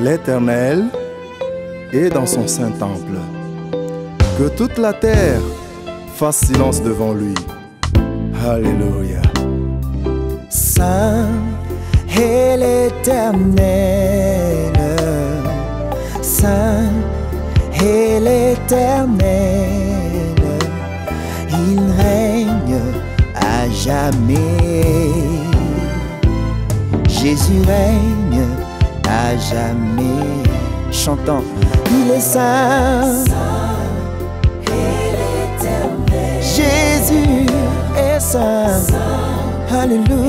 l'Éternel est dans son saint temple. Que toute la terre fasse silence devant lui. Alléluia. Saint est l'Éternel. Saint est l'Éternel. Il règne à jamais. Jésus règne à jamais. Chantons, il est saint. Jésus est saint. Alléluia.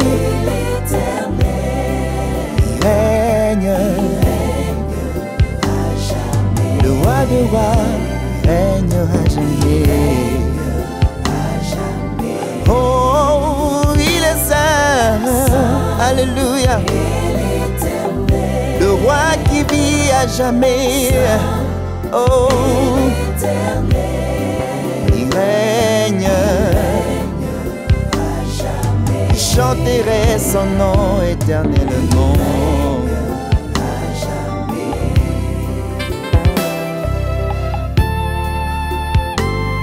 Il règne. Le roi des rois règne à jamais. Oh, il est saint. Alléluia. Roi qui vit à jamais. Oh, il règne. Je chanterai son nom éternellement.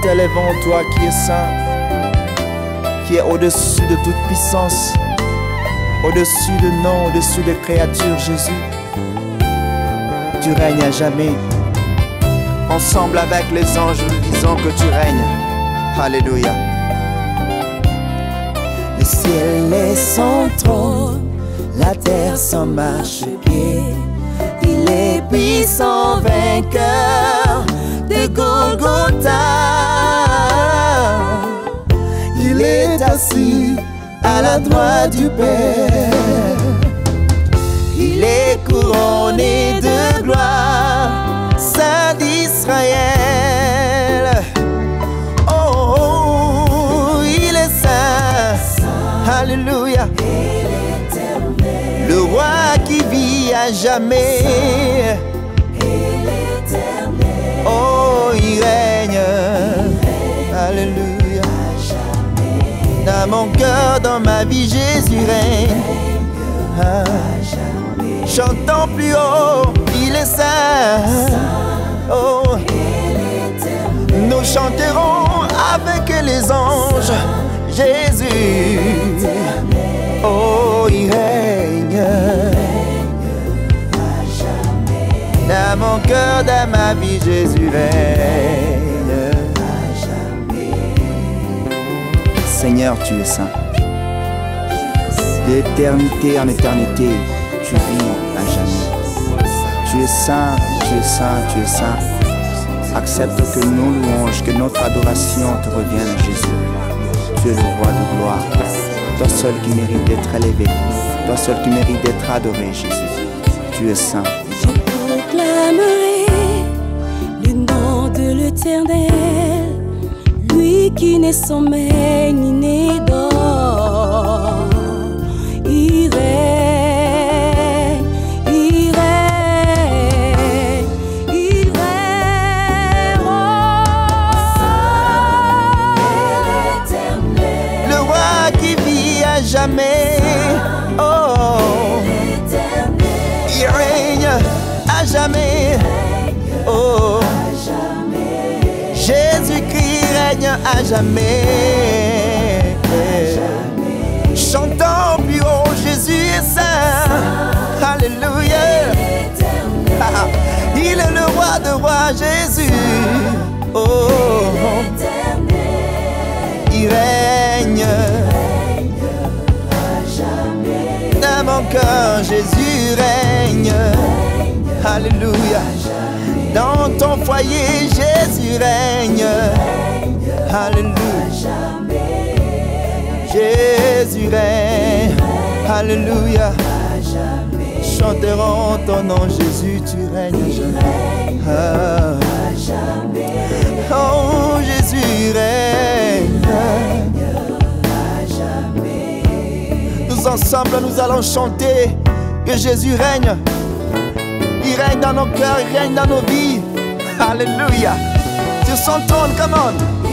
T'élèvons toi qui es saint, qui est au-dessus de toute puissance, au-dessus de nom, au-dessus de créatures, Jésus. Tu règnes à jamais. Ensemble avec les anges, nous disons que tu règnes. Alléluia. Le ciel est son trône, la terre son marchepied. Il est puissant vainqueur de Golgotha. Il est assis à la droite du Père. Alléluia. Le roi qui vit à jamais. Oh, il règne. Alléluia. Dans mon cœur, dans ma vie, Jésus règne. Chantons plus haut, il est saint. Oh, nous chanterons avec les anges. Jésus, vie, Jésus règne. Seigneur, tu es saint. D'éternité en éternité, tu vis à jamais. Tu es saint, tu es saint, tu es saint. Accepte que nos louanges, que notre adoration te revienne, Jésus. Tu es le roi de gloire. Toi seul qui mérite d'être élevé. Toi seul qui mérite d'être adoré, Jésus. Tu es saint. Lui qui n'est sommeil ni n'est d'or. Il règne, il règne, il règne. Le roi qui vit à jamais. Oh, il règne à jamais. Oh, À jamais. Chantons plus haut, Jésus est saint. Alléluia. Il est le roi de rois, Jésus. Oh, il règne. Dans mon cœur, Jésus règne. Alléluia. Dans ton foyer, Jésus règne. Alléluia. Jésus règne. Alléluia. Chanterons ton nom, Jésus, tu règnes à jamais. Ah. Oh, Jésus règne. Nous ensemble, nous allons chanter que Jésus règne. Il règne dans nos cœurs, il règne dans nos vies. Alléluia. Sur son trône, come